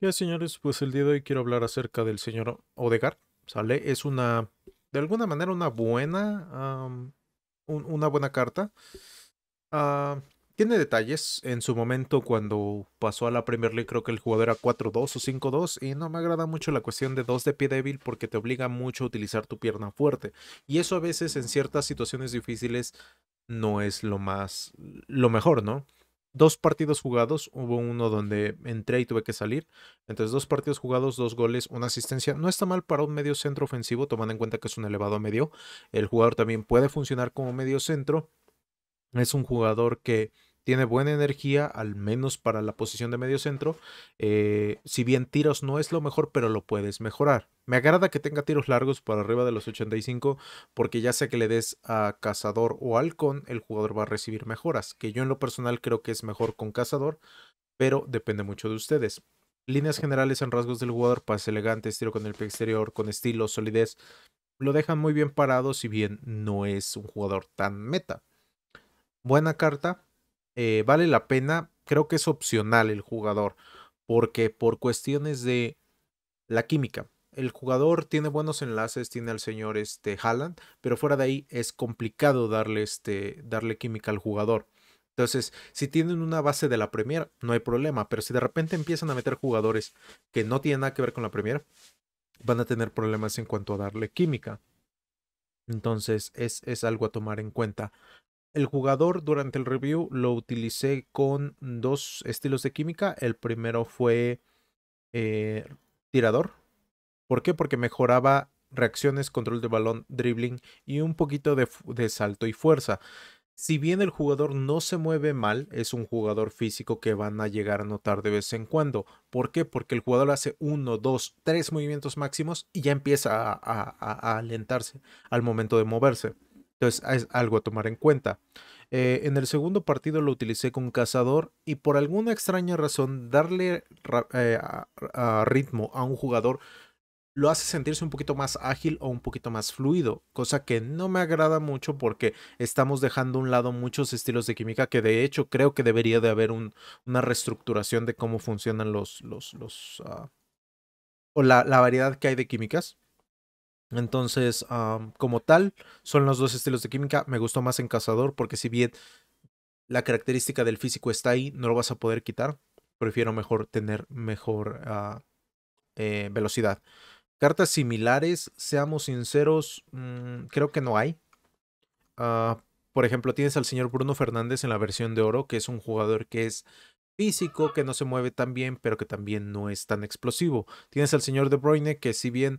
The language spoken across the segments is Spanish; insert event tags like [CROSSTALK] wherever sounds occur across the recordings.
Ya, señores, pues el día de hoy quiero hablar acerca del señor Odegaard, ¿sale? Es una, de alguna manera, una buena, una buena carta. Ah, tiene detalles. En su momento, cuando pasó a la Premier League, creo que el jugador era 4-2 o 5-2. Y no me agrada mucho la cuestión de 2 de pie débil porque te obliga mucho a utilizar tu pierna fuerte. Y eso a veces en ciertas situaciones difíciles no es lo más, lo mejor, ¿no? Dos partidos jugados, hubo uno donde entré y tuve que salir. Entonces, dos partidos jugados, dos goles, una asistencia. No está mal para un medio centro ofensivo, tomando en cuenta que es un elevado medio. El jugador también puede funcionar como medio centro. Es un jugador que tiene buena energía, al menos para la posición de medio centro. Eh, si bien tiros no es lo mejor, pero lo puedes mejorar. Me agrada que tenga tiros largos por arriba de los 85, porque ya sea que le des a cazador o halcón, el jugador va a recibir mejoras. Que yo en lo personal creo que es mejor con cazador, pero depende mucho de ustedes. Líneas generales en rasgos del jugador, pase elegante, estilo con el pie exterior, con estilo, solidez. Lo dejan muy bien parado, si bien no es un jugador tan meta. Buena carta, eh, vale la pena, creo que es opcional el jugador, porque por cuestiones de la química, el jugador tiene buenos enlaces, tiene al señor este Haaland, pero fuera de ahí es complicado darle este darle química al jugador. Entonces, si tienen una base de la Premier, no hay problema, pero si de repente empiezan a meter jugadores que no tienen nada que ver con la Premier, van a tener problemas en cuanto a darle química. Entonces, es, es algo a tomar en cuenta. El jugador durante el review lo utilicé con dos estilos de química. El primero fue eh, tirador. ¿Por qué? Porque mejoraba reacciones, control de balón, dribbling y un poquito de, salto y fuerza. Si bien el jugador no se mueve mal, es un jugador físico que van a llegar a notar de vez en cuando. ¿Por qué? Porque el jugador hace uno, dos, tres movimientos máximos y ya empieza a alentarse al momento de moverse. Entonces es algo a tomar en cuenta. Eh, en el segundo partido lo utilicé con cazador y por alguna extraña razón darle eh, ritmo a un jugador lo hace sentirse un poquito más ágil o un poquito más fluido, cosa que no me agrada mucho porque estamos dejando a un lado muchos estilos de química que de hecho creo que debería de haber una reestructuración de cómo funcionan los, los, ah, o la variedad que hay de químicas. Entonces, como tal, son los dos estilos de química. Me gustó más en Cazador porque si bien la característica del físico está ahí, no lo vas a poder quitar. Prefiero mejor tener mejor ah, eh, velocidad. Cartas similares, seamos sinceros, mm, creo que no hay. Ah, por ejemplo, tienes al señor Bruno Fernández en la versión de oro, que es un jugador que es físico, que no se mueve tan bien, pero que también no es tan explosivo. Tienes al señor De Bruyne, que si bien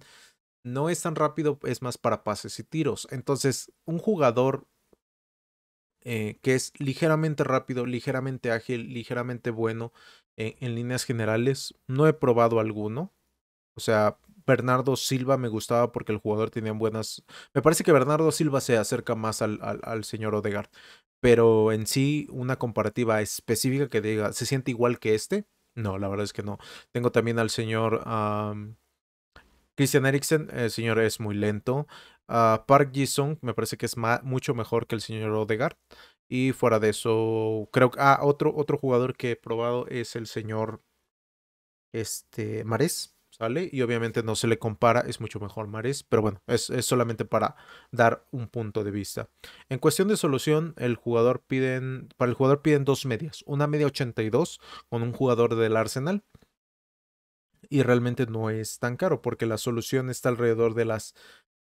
no es tan rápido, es más para pases y tiros. Entonces, un jugador eh, que es ligeramente rápido, ligeramente ágil, ligeramente bueno eh, en líneas generales, no he probado alguno. O sea, Bernardo Silva me gustaba porque el jugador tenía buenas... Me parece que Bernardo Silva se acerca más al, al, señor Odegaard. Pero en sí, una comparativa específica que diga, ¿se siente igual que este? No, la verdad es que no. Tengo también al señor... Christian Eriksen, el señor es muy lento. Ah, Park Ji-sung me parece que es mucho mejor que el señor Odegaard. Y fuera de eso, creo que ah, otro, otro jugador que he probado es el señor este, Mares, ¿sale? Y obviamente no se le compara, es mucho mejor Mares, pero bueno, es, es, solamente para dar un punto de vista. En cuestión de solución, el jugador piden, para el jugador piden dos medias, una media 82 con un jugador del Arsenal y realmente no es tan caro porque la solución está alrededor de las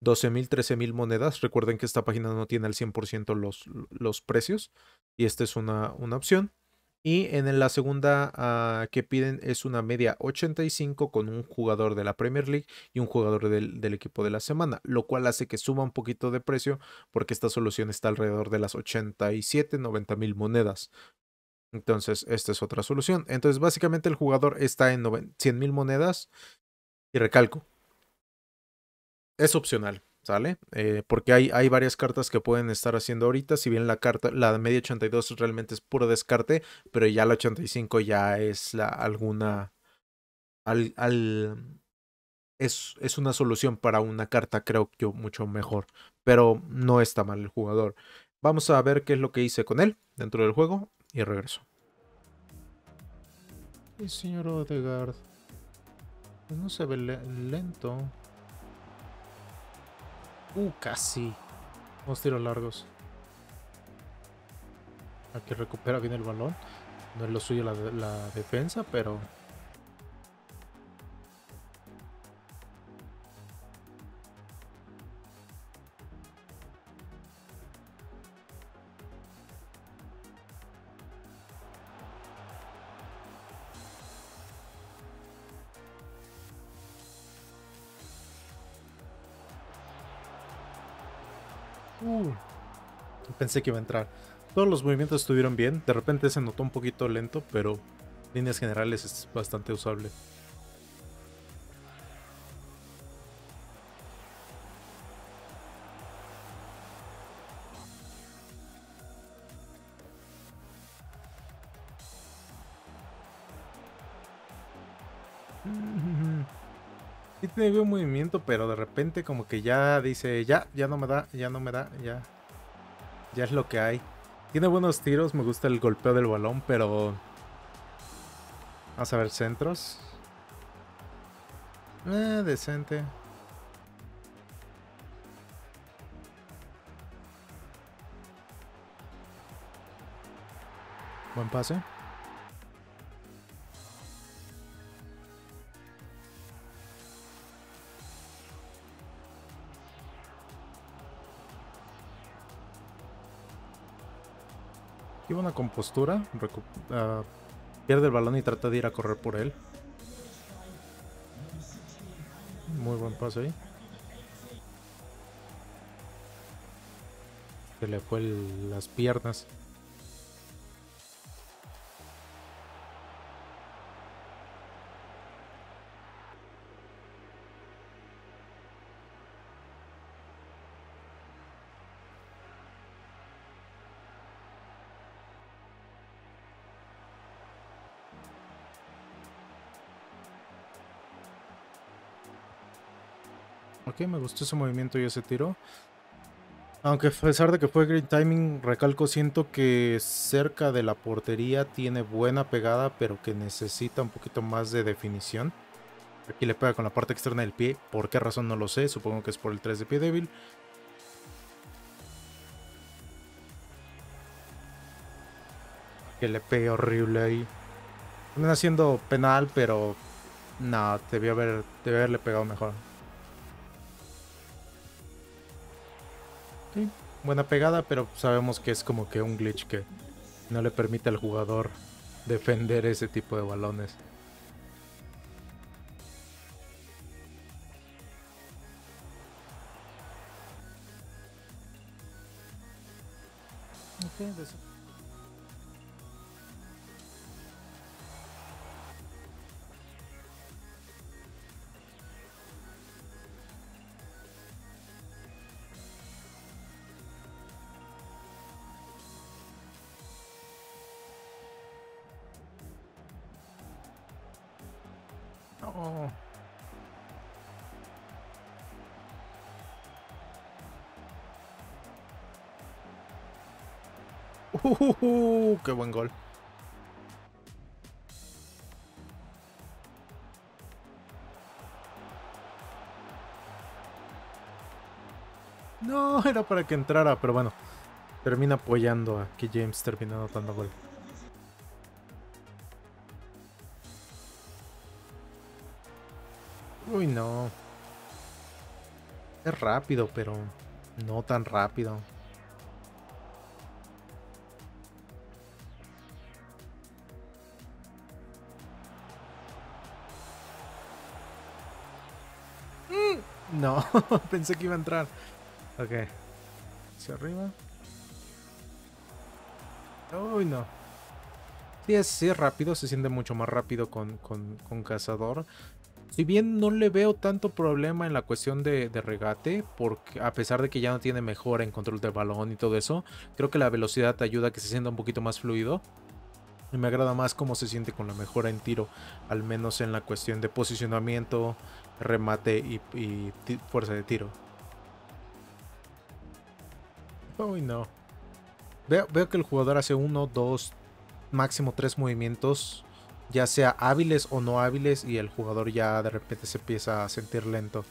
12 mil, 13 mil monedas. Recuerden que esta página no tiene al 100% los, los precios y esta es una, una opción. Y en la segunda ah, que piden es una media 85 con un jugador de la Premier League y un jugador del, del, equipo de la semana, lo cual hace que suba un poquito de precio porque esta solución está alrededor de las 87, 90 mil monedas. Entonces, esta es otra solución. Entonces, básicamente el jugador está en 100 mil monedas. Y recalco, es opcional, ¿sale? Eh, porque hay, hay varias cartas que pueden estar haciendo ahorita. Si bien la carta, la media 82 realmente es puro descarte, pero ya la 85 ya es la, alguna... Al, al, es, es una solución para una carta, creo yo, mucho mejor. Pero no está mal el jugador. Vamos a ver qué es lo que hice con él dentro del juego y regreso. Y señor Odegaard. Pues no se ve lento. Uh, casi. Dos tiros largos. Aquí recupera bien el balón. No es lo suyo la defensa, pero Uh, pensé que iba a entrar. Todos los movimientos estuvieron bien. De repente se notó un poquito lento, pero en líneas generales es bastante usable. Tiene un movimiento, pero de repente como que ya dice, ya, ya no me da, ya no me da, ya. Ya es lo que hay. Tiene buenos tiros, me gusta el golpeo del balón, pero... Vamos a ver, centros. Eh, decente. Buen pase. Lleva una compostura. Uh, pierde el balón y trata de ir a correr por él. Muy buen pase ahí. Se le fue las piernas. Ok, me gustó ese movimiento y ese tiro. Aunque a pesar de que fue great timing, recalco, siento que cerca de la portería tiene buena pegada, pero que necesita un poquito más de definición. Aquí le pega con la parte externa del pie. ¿Por qué razón no lo sé? Supongo que es por el 3 de pie débil. Que le pegue horrible ahí. Están haciendo penal, pero... No, debió, haber, debió haberle pegado mejor. Buena pegada, pero sabemos que es como que un glitch que no le permite al jugador defender ese tipo de balones. Uh, ¡Qué buen gol! No, era para que entrara, pero bueno. Termina apoyando a que James termina anotando gol. Uy, no. Es rápido, pero no tan rápido. Mm, no, [LAUGHS] pensé que iba a entrar. Ok. Hacia arriba. Uy, no. Sí es, sí es rápido, se siente mucho más rápido con, con, con cazador. Si bien no le veo tanto problema en la cuestión de, regate, porque a pesar de que ya no tiene mejora en control de balón y todo eso, creo que la velocidad ayuda a que se sienta un poquito más fluido. Y me agrada más cómo se siente con la mejora en tiro, al menos en la cuestión de posicionamiento, remate y, fuerza de tiro. Uy, no. Veo que el jugador hace uno, dos, máximo tres movimientos ya sea hábiles o no hábiles y el jugador ya de repente se empieza a sentir lento.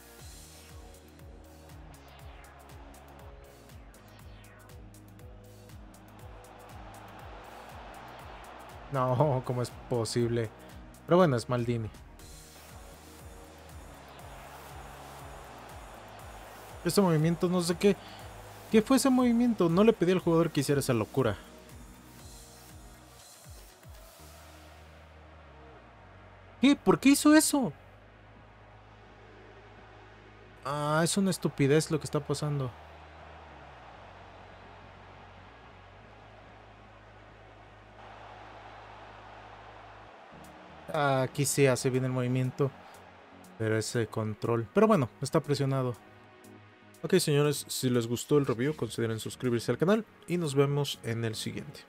No, [LAUGHS] ¿cómo es posible? Pero bueno, es Maldini. Este movimiento, no sé qué. ¿Qué fue ese movimiento? No le pedí al jugador que hiciera esa locura. ¿Por qué hizo eso? Ah, es una estupidez lo que está pasando. Aquí sí hace bien el movimiento. Pero ese control. Pero bueno, está presionado. Ok señores, si les gustó el review consideren suscribirse al canal y nos vemos en el siguiente.